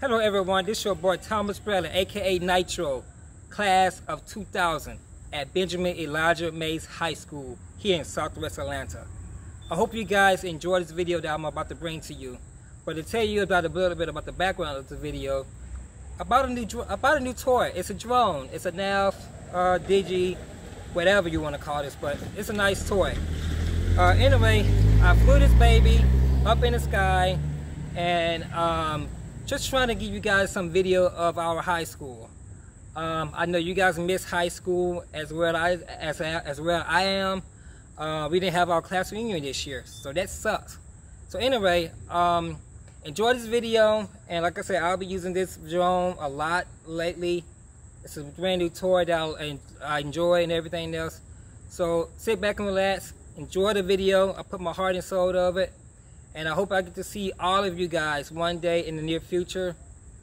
Hello everyone, this is your boy Thomas Bradley, aka Nitro, class of 2000 at Benjamin Elijah Mays High School here in Southwest Atlanta. I hope you guys enjoy this video that I'm about to bring to you. But to tell you about a little bit about the background of the video, about a new about a new toy. It's a drone. It's a nav, uh, Digi, whatever you want to call this, but it's a nice toy. Uh, anyway, I flew this baby up in the sky and um, just trying to give you guys some video of our high school. Um, I know you guys miss high school as well I, as, as well I am. Uh, we didn't have our class reunion this year, so that sucks. So anyway, um, enjoy this video, and like I said, I'll be using this drone a lot lately. It's a brand new toy that I enjoy and everything else. So sit back and relax, enjoy the video. I put my heart and soul of it. And I hope I get to see all of you guys one day in the near future.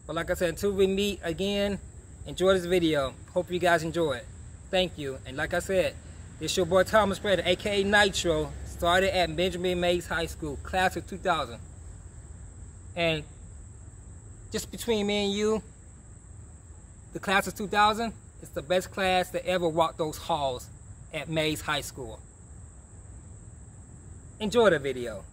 But like I said, until we meet again, enjoy this video. Hope you guys enjoy it. Thank you. And like I said, it's your boy Thomas Bradley, aka Nitro. Started at Benjamin Mays High School, class of 2000. And just between me and you, the class of 2000 is the best class that ever walked those halls at Mays High School. Enjoy the video.